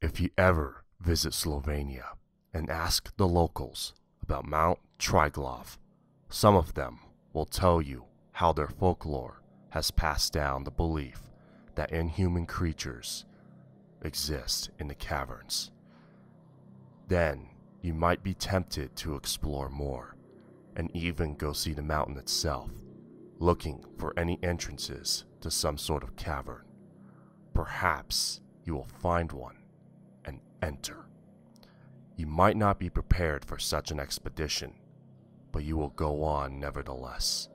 If you ever visit Slovenia and ask the locals about Mount Triglav, some of them will tell you how their folklore has passed down the belief that inhuman creatures exist in the caverns. Then you might be tempted to explore more and even go see the mountain itself, looking for any entrances to some sort of cavern. Perhaps you will find one enter. You might not be prepared for such an expedition, but you will go on nevertheless.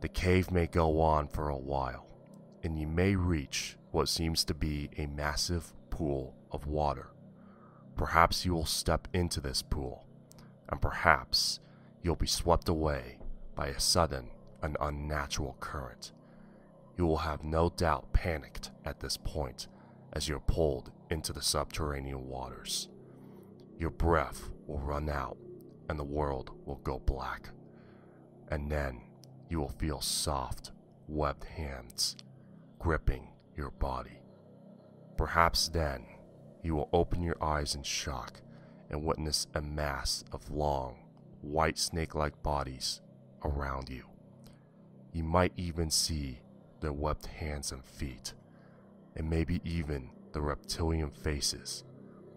The cave may go on for a while, and you may reach what seems to be a massive pool of water. Perhaps you will step into this pool, and perhaps you'll be swept away by a sudden and unnatural current. You will have no doubt panicked at this point as you're pulled into the subterranean waters. Your breath will run out and the world will go black. And then you will feel soft, webbed hands gripping your body. Perhaps then you will open your eyes in shock and witness a mass of long, white snake like bodies around you. You might even see their webbed hands and feet, and maybe even the reptilian faces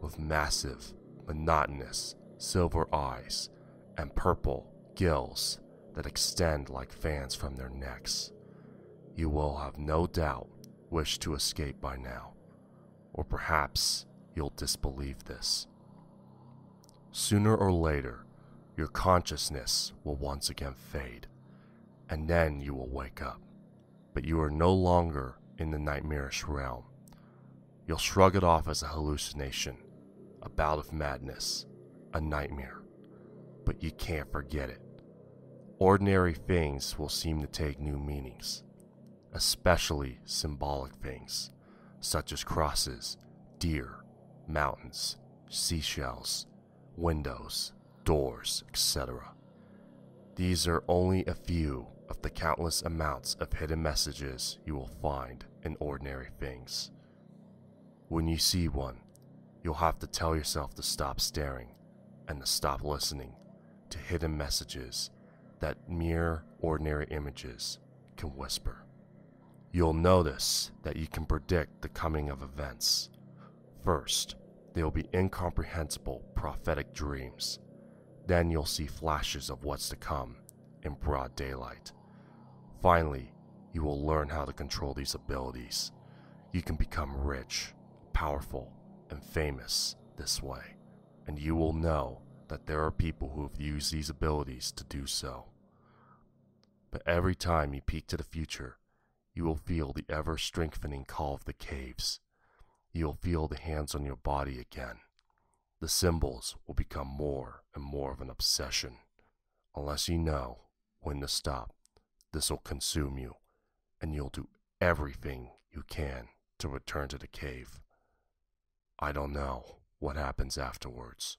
with massive, monotonous silver eyes and purple gills that extend like fans from their necks. You will have no doubt wished to escape by now, or perhaps you'll disbelieve this. Sooner or later, your consciousness will once again fade, and then you will wake up. But you are no longer in the nightmarish realm. You'll shrug it off as a hallucination, a bout of madness, a nightmare. But you can't forget it. Ordinary things will seem to take new meanings, especially symbolic things, such as crosses, deer, mountains, seashells, windows, doors, etc. These are only a few of the countless amounts of hidden messages you will find in ordinary things. When you see one, you'll have to tell yourself to stop staring and to stop listening to hidden messages that mere ordinary images can whisper. You'll notice that you can predict the coming of events. First, they will be incomprehensible prophetic dreams. Then you'll see flashes of what's to come in broad daylight. Finally, you will learn how to control these abilities. You can become rich, powerful, and famous this way, and you will know that there are people who have used these abilities to do so. But every time you peek to the future, you will feel the ever strengthening call of the caves. You'll feel the hands on your body again. The symbols will become more and more of an obsession. Unless you know when to stop, this will consume you, and you'll do everything you can to return to the cave. I don't know what happens afterwards.